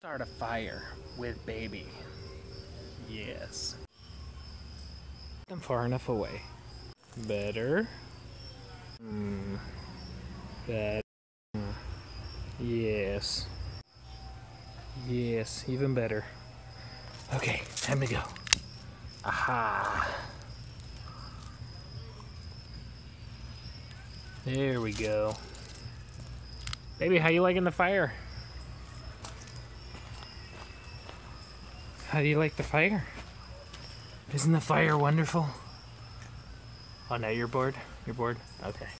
Start a fire with baby. Yes. I'm far enough away. Better. Mm. Better. Yes. Yes, even better. Okay, time to go. Aha. There we go. Baby, how you liking the fire? How do you like the fire? Isn't the fire wonderful? Oh, now you're bored? You're bored? Okay.